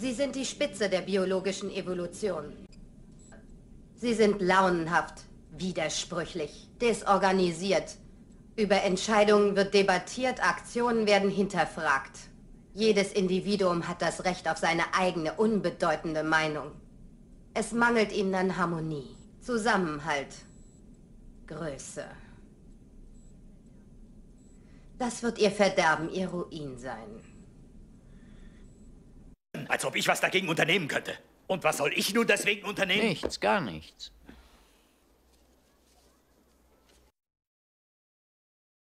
Sie sind die Spitze der biologischen Evolution. Sie sind launenhaft, widersprüchlich, desorganisiert. Über Entscheidungen wird debattiert, Aktionen werden hinterfragt. Jedes Individuum hat das Recht auf seine eigene unbedeutende Meinung. Es mangelt ihnen an Harmonie, Zusammenhalt, Größe. Das wird ihr Verderben, ihr Ruin sein. Als ob ich was dagegen unternehmen könnte. Und was soll ich nun deswegen unternehmen? Nichts, gar nichts.